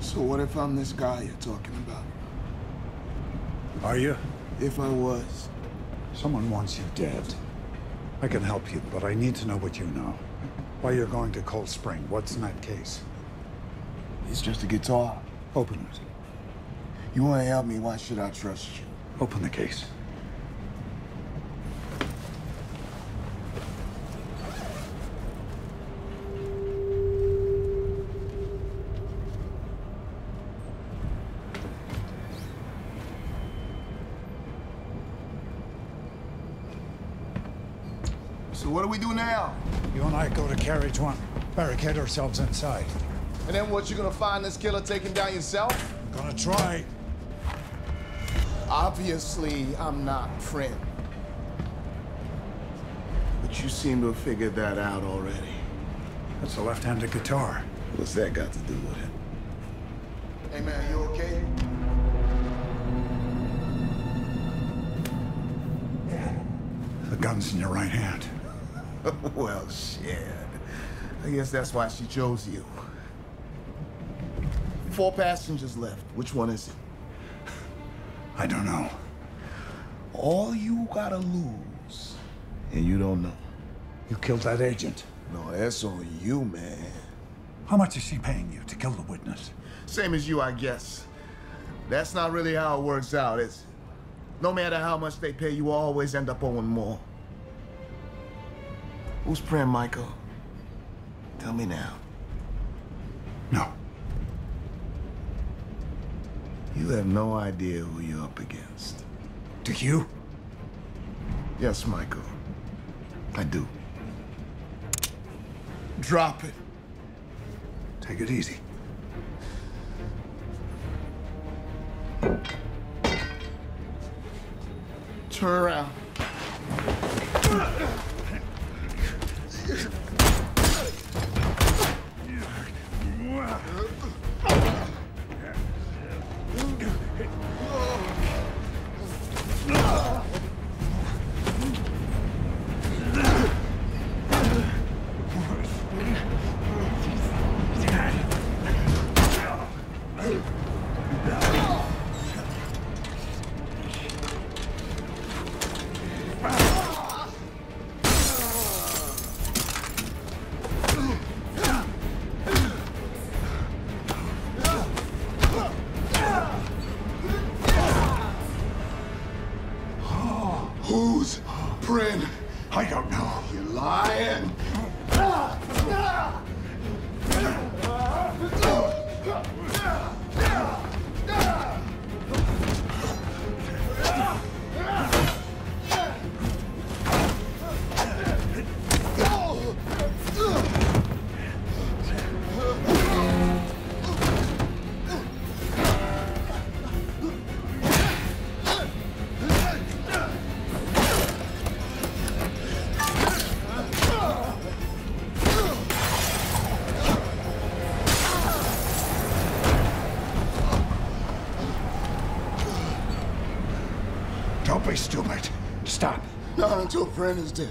So what if I'm this guy you're talking about? Are you? If I was, Someone wants you dead. I can help you, but I need to know what you know. Why you're going to Cold Spring? What's in that case? it's just a guitar. Open it. You want to help me? Why should I trust you? Open the case. So what do we do now? You and I go to carriage one. Barricade ourselves inside. And then what? You gonna find this killer taking down yourself? I'm gonna try. Obviously, I'm not Prynne. But you seem to have figured that out already. That's a left-handed guitar. What's that got to do with it? Hey man, you okay? Yeah. The gun's in your right hand. well, shit. I guess that's why she chose you. Four passengers left. Which one is it? I don't know. All you gotta lose, and you don't know. You killed that agent. No, that's on you, man. How much is she paying you to kill the witness? Same as you, I guess. That's not really how it works out, is it? No matter how much they pay, you always end up owing more. Who's Prynne, Michael? Tell me now. No. You have no idea who you're up against. Do you? Yes, Michael. I do. Drop it. Take it easy. Turn around. 就是。I don't know. Be stupid. Stop. Not until Prynne is dead.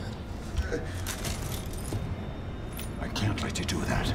I can't let you do that.